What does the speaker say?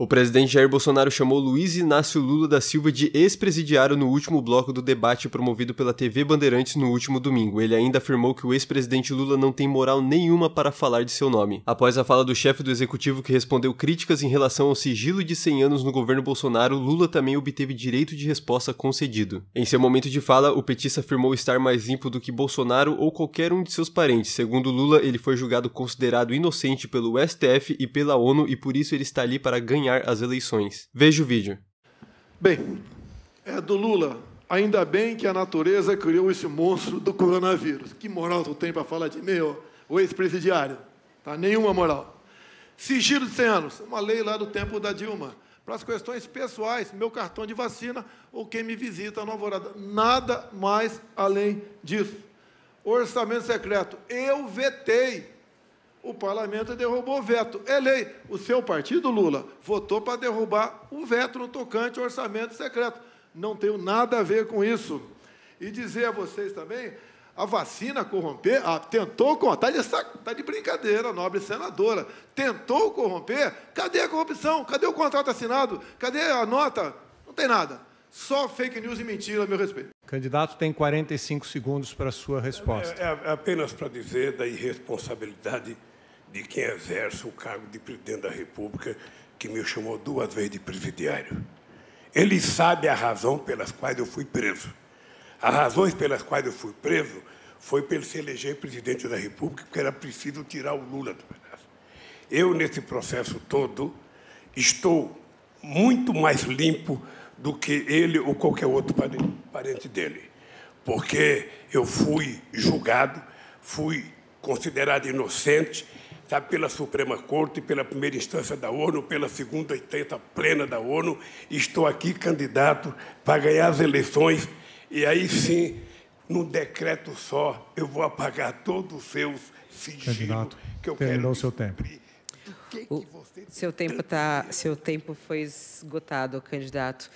O presidente Jair Bolsonaro chamou Luiz Inácio Lula da Silva de ex-presidiário no último bloco do debate promovido pela TV Bandeirantes no último domingo. Ele ainda afirmou que o ex-presidente Lula não tem moral nenhuma para falar de seu nome. Após a fala do chefe do executivo que respondeu críticas em relação ao sigilo de 100 anos no governo Bolsonaro, Lula também obteve direito de resposta concedido. Em seu momento de fala, o petista afirmou estar mais limpo do que Bolsonaro ou qualquer um de seus parentes. Segundo Lula, ele foi julgado considerado inocente pelo STF e pela ONU e por isso ele está ali para ganhar ganhar as eleições. Veja o vídeo. Bem, é do Lula. Ainda bem que a natureza criou esse monstro do coronavírus. Que moral tu tem para falar de mim, o ex-presidiário? Tá? Nenhuma moral. Sigilo de 100 anos, uma lei lá do tempo da Dilma. Para as questões pessoais, meu cartão de vacina ou quem me visita na alvorada. Nada mais além disso. Orçamento secreto. Eu vetei o parlamento derrubou o veto. É lei. O seu partido, Lula, votou para derrubar o veto no tocante ao orçamento secreto. Não tenho nada a ver com isso. E dizer a vocês também, a vacina corromper, ah, tentou corromper, está de, tá de brincadeira, nobre senadora, tentou corromper, cadê a corrupção? Cadê o contrato assinado? Cadê a nota? Não tem nada. Só fake news e mentira a meu respeito. Candidato tem 45 segundos para a sua resposta. É, é, é apenas para dizer da irresponsabilidade de quem exerce o cargo de presidente da República, que me chamou duas vezes de presidiário. Ele sabe a razão pelas quais eu fui preso. As razões pelas quais eu fui preso foi para ele se eleger presidente da República, porque era preciso tirar o Lula do pedaço. Eu, nesse processo todo, estou muito mais limpo do que ele ou qualquer outro parente dele, porque eu fui julgado, fui considerado inocente sabe, pela Suprema Corte, pela primeira instância da ONU, pela segunda instância plena da ONU. Estou aqui candidato para ganhar as eleições e aí sim, num decreto só, eu vou apagar todos os seus sigilos que eu terminou quero. seu tempo. O seu tempo tá, seu tempo foi esgotado, candidato.